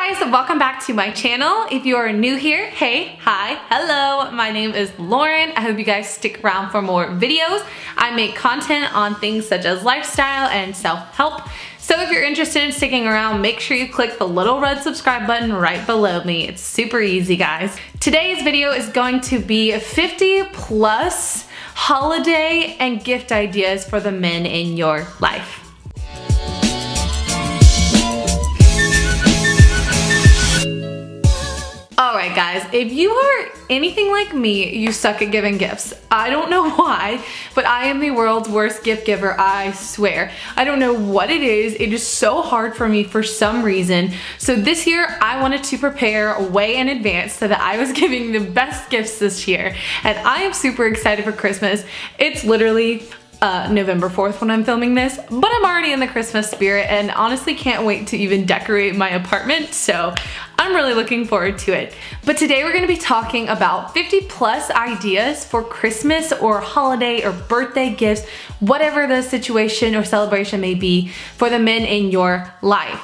guys, welcome back to my channel. If you are new here, hey, hi, hello. My name is Lauren. I hope you guys stick around for more videos. I make content on things such as lifestyle and self-help. So if you're interested in sticking around, make sure you click the little red subscribe button right below me. It's super easy, guys. Today's video is going to be 50 plus holiday and gift ideas for the men in your life. Alright guys, if you are anything like me, you suck at giving gifts. I don't know why, but I am the world's worst gift giver, I swear. I don't know what it is, it is so hard for me for some reason. So this year, I wanted to prepare way in advance so that I was giving the best gifts this year. And I am super excited for Christmas. It's literally uh, November 4th when I'm filming this, but I'm already in the Christmas spirit and honestly can't wait to even decorate my apartment, so I'm really looking forward to it. But today we're gonna be talking about 50 plus ideas for Christmas or holiday or birthday gifts, whatever the situation or celebration may be for the men in your life.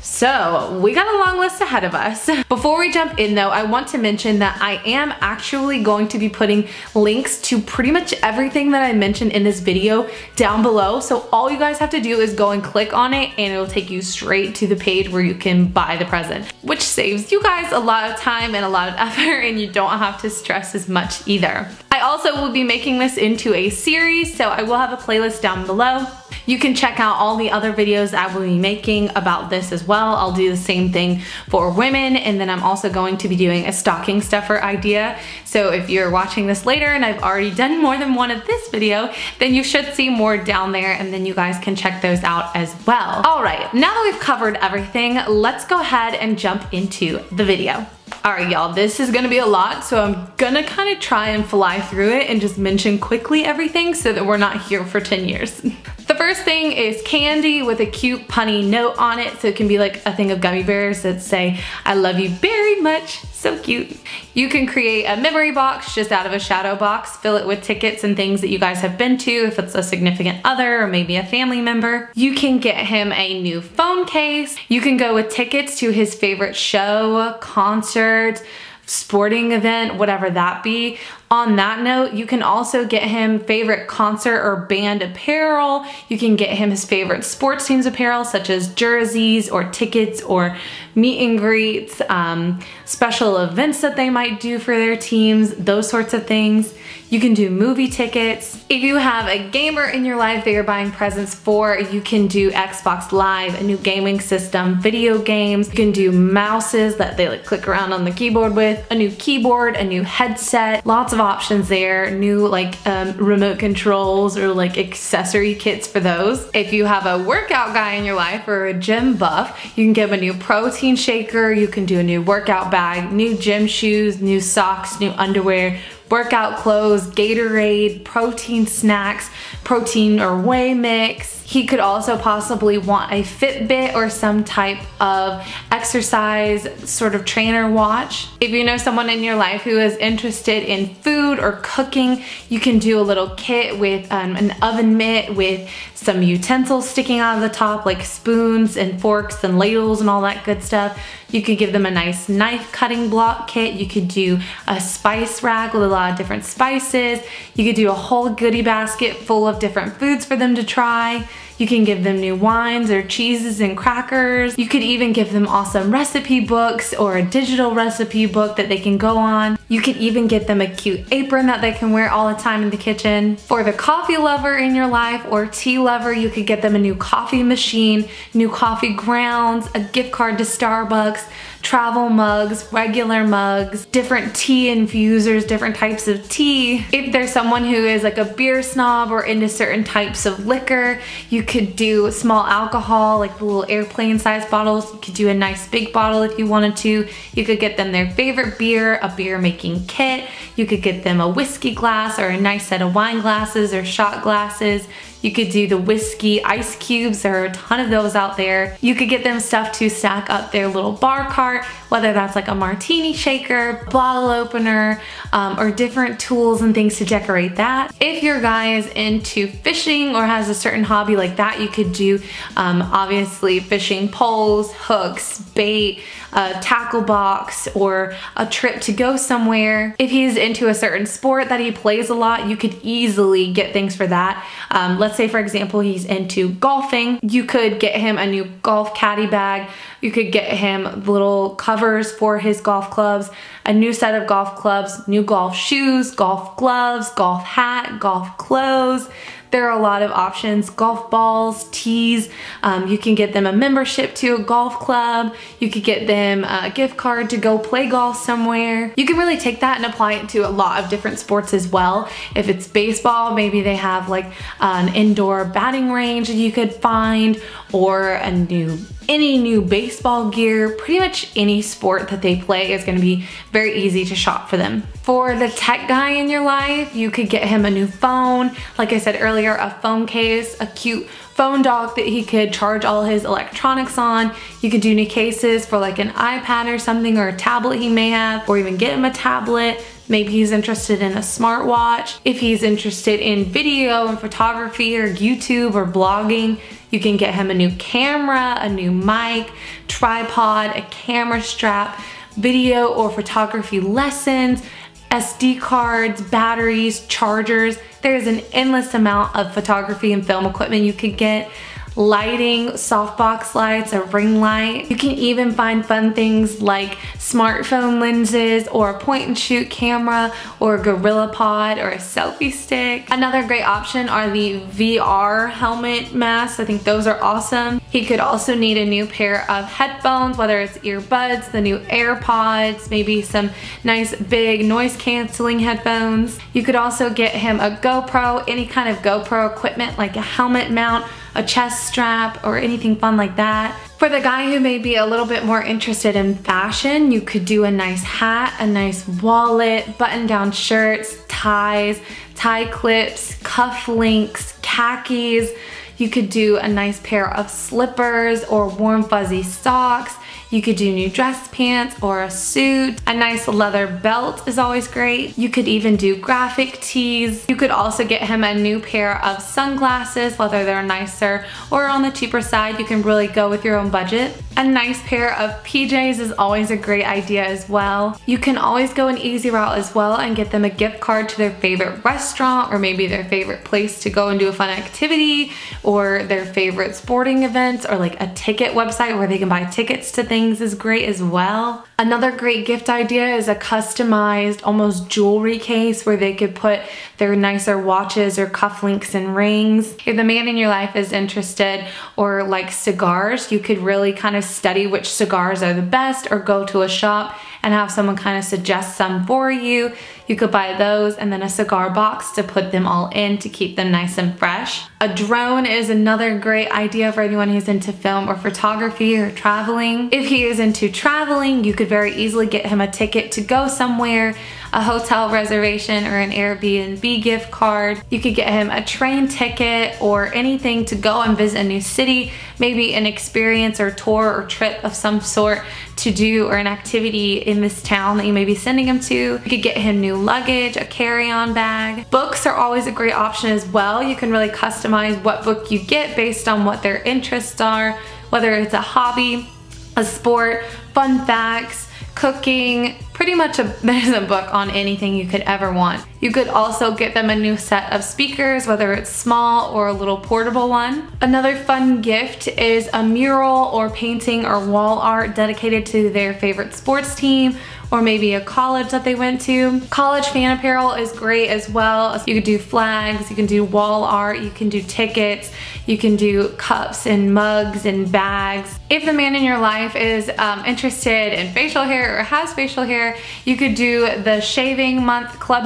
So we got a long list ahead of us. Before we jump in though, I want to mention that I am actually going to be putting links to pretty much everything that I mentioned in this video down below. So all you guys have to do is go and click on it and it'll take you straight to the page where you can buy the present, which saves you guys a lot of time and a lot of effort and you don't have to stress as much either. I also will be making this into a series, so I will have a playlist down below. You can check out all the other videos I will be making about this as well. I'll do the same thing for women and then I'm also going to be doing a stocking stuffer idea. So if you're watching this later and I've already done more than one of this video, then you should see more down there and then you guys can check those out as well. All right, now that we've covered everything, let's go ahead and jump into the video. All right, y'all, this is gonna be a lot, so I'm gonna kind of try and fly through it and just mention quickly everything so that we're not here for 10 years. First thing is candy with a cute punny note on it. So it can be like a thing of gummy bears that say, I love you very much. So cute. You can create a memory box just out of a shadow box, fill it with tickets and things that you guys have been to if it's a significant other or maybe a family member. You can get him a new phone case. You can go with tickets to his favorite show, concert, sporting event, whatever that be. On that note, you can also get him favorite concert or band apparel. You can get him his favorite sports teams apparel, such as jerseys or tickets or meet and greets, um, special events that they might do for their teams, those sorts of things. You can do movie tickets. If you have a gamer in your life that you're buying presents for, you can do Xbox Live, a new gaming system, video games. You can do mouses that they like click around on the keyboard with, a new keyboard, a new headset, lots of options there, new like um, remote controls or like accessory kits for those. If you have a workout guy in your life or a gym buff, you can give a new protein shaker, you can do a new workout bag, new gym shoes, new socks, new underwear, workout clothes, Gatorade, protein snacks, protein or whey mix. He could also possibly want a Fitbit or some type of exercise sort of trainer watch. If you know someone in your life who is interested in food or cooking, you can do a little kit with um, an oven mitt with some utensils sticking out of the top like spoons and forks and ladles and all that good stuff. You could give them a nice knife cutting block kit. You could do a spice rack with a lot of different spices. You could do a whole goodie basket full of different foods for them to try. You can give them new wines or cheeses and crackers. You could even give them awesome recipe books or a digital recipe book that they can go on. You could even get them a cute apron that they can wear all the time in the kitchen. For the coffee lover in your life or tea lover, you could get them a new coffee machine, new coffee grounds, a gift card to Starbucks, travel mugs, regular mugs, different tea infusers, different types of tea. If there's someone who is like a beer snob or into certain types of liquor, you could do small alcohol, like the little airplane size bottles. You could do a nice big bottle if you wanted to. You could get them their favorite beer, a beer making kit. You could get them a whiskey glass or a nice set of wine glasses or shot glasses. You could do the whiskey ice cubes. There are a ton of those out there. You could get them stuff to stack up their little bar cart, whether that's like a martini shaker, bottle opener, um, or different tools and things to decorate that. If your guy is into fishing or has a certain hobby like that, you could do um, obviously fishing poles, hooks, bait, a tackle box, or a trip to go somewhere. If he's into a certain sport that he plays a lot, you could easily get things for that. Um, let's say for example, he's into golfing. You could get him a new golf caddy bag. You could get him little covers for his golf clubs, a new set of golf clubs, new golf shoes, golf gloves, golf hat, golf clothes. There are a lot of options, golf balls, tees. Um, you can get them a membership to a golf club. You could get them a gift card to go play golf somewhere. You can really take that and apply it to a lot of different sports as well. If it's baseball, maybe they have like an indoor batting range that you could find or a new any new baseball gear, pretty much any sport that they play is gonna be very easy to shop for them. For the tech guy in your life, you could get him a new phone. Like I said earlier, a phone case, a cute phone dock that he could charge all his electronics on. You could do new cases for like an iPad or something or a tablet he may have, or even get him a tablet. Maybe he's interested in a smartwatch. If he's interested in video and photography or YouTube or blogging, you can get him a new camera, a new mic, tripod, a camera strap, video or photography lessons, SD cards, batteries, chargers. There's an endless amount of photography and film equipment you could get lighting, softbox lights, a ring light. You can even find fun things like smartphone lenses or a point and shoot camera or a GorillaPod or a selfie stick. Another great option are the VR helmet masks. I think those are awesome. He could also need a new pair of headphones, whether it's earbuds, the new AirPods, maybe some nice big noise canceling headphones. You could also get him a GoPro, any kind of GoPro equipment like a helmet mount a chest strap or anything fun like that. For the guy who may be a little bit more interested in fashion, you could do a nice hat, a nice wallet, button down shirts, ties, tie clips, cuff links, khakis. You could do a nice pair of slippers or warm fuzzy socks. You could do new dress pants or a suit. A nice leather belt is always great. You could even do graphic tees. You could also get him a new pair of sunglasses, whether they're nicer or on the cheaper side. You can really go with your own budget. A nice pair of PJs is always a great idea as well. You can always go an easy route as well and get them a gift card to their favorite restaurant or maybe their favorite place to go and do a fun activity or their favorite sporting events or like a ticket website where they can buy tickets to things is great as well. Another great gift idea is a customized almost jewelry case where they could put their nicer watches or cufflinks and rings. If the man in your life is interested or like cigars, you could really kind of study which cigars are the best or go to a shop and have someone kind of suggest some for you. You could buy those and then a cigar box to put them all in to keep them nice and fresh. A drone is another great idea for anyone who's into film or photography or traveling. If he is into traveling, you could very easily get him a ticket to go somewhere a hotel reservation or an Airbnb gift card. You could get him a train ticket or anything to go and visit a new city, maybe an experience or tour or trip of some sort to do or an activity in this town that you may be sending him to. You could get him new luggage, a carry-on bag. Books are always a great option as well. You can really customize what book you get based on what their interests are, whether it's a hobby, a sport, fun facts, cooking, pretty much a, there's a book on anything you could ever want. You could also get them a new set of speakers, whether it's small or a little portable one. Another fun gift is a mural or painting or wall art dedicated to their favorite sports team or maybe a college that they went to. College fan apparel is great as well. You can do flags, you can do wall art, you can do tickets, you can do cups and mugs and bags. If the man in your life is um, interested in facial hair or has facial hair, you could do the shaving month club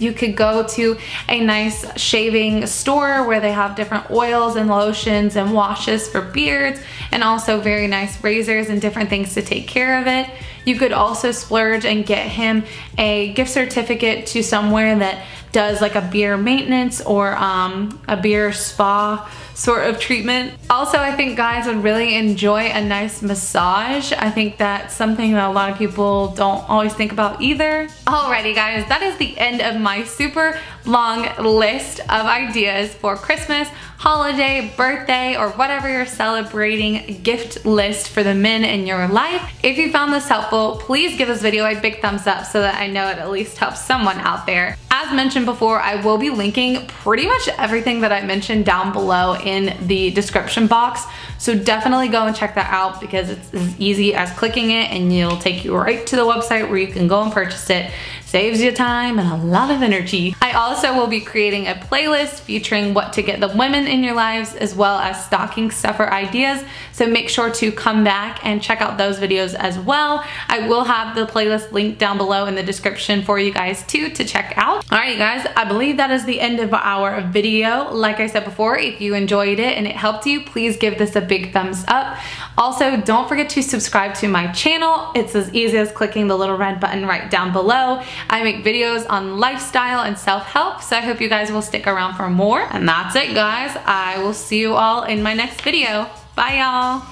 You could go to a nice shaving store where they have different oils and lotions and washes for beards and also very nice razors and different things to take care of it. You could also splurge and get him a gift certificate to somewhere that does like a beer maintenance or um, a beer spa sort of treatment. Also, I think guys would really enjoy a nice massage. I think that's something that a lot of people don't always think about either. Alrighty guys, that is the end of my super long list of ideas for Christmas, holiday, birthday, or whatever you're celebrating gift list for the men in your life. If you found this helpful, please give this video a big thumbs up so that I know it at least helps someone out there. As mentioned before, I will be linking pretty much everything that I mentioned down below in the description box. So definitely go and check that out because it's as easy as clicking it and it'll take you right to the website where you can go and purchase it saves you time and a lot of energy. I also will be creating a playlist featuring what to get the women in your lives as well as stocking stuffer ideas. So make sure to come back and check out those videos as well. I will have the playlist linked down below in the description for you guys too to check out. All right, guys, I believe that is the end of our video. Like I said before, if you enjoyed it and it helped you, please give this a big thumbs up. Also, don't forget to subscribe to my channel. It's as easy as clicking the little red button right down below. I make videos on lifestyle and self-help, so I hope you guys will stick around for more. And that's it, guys. I will see you all in my next video. Bye, y'all.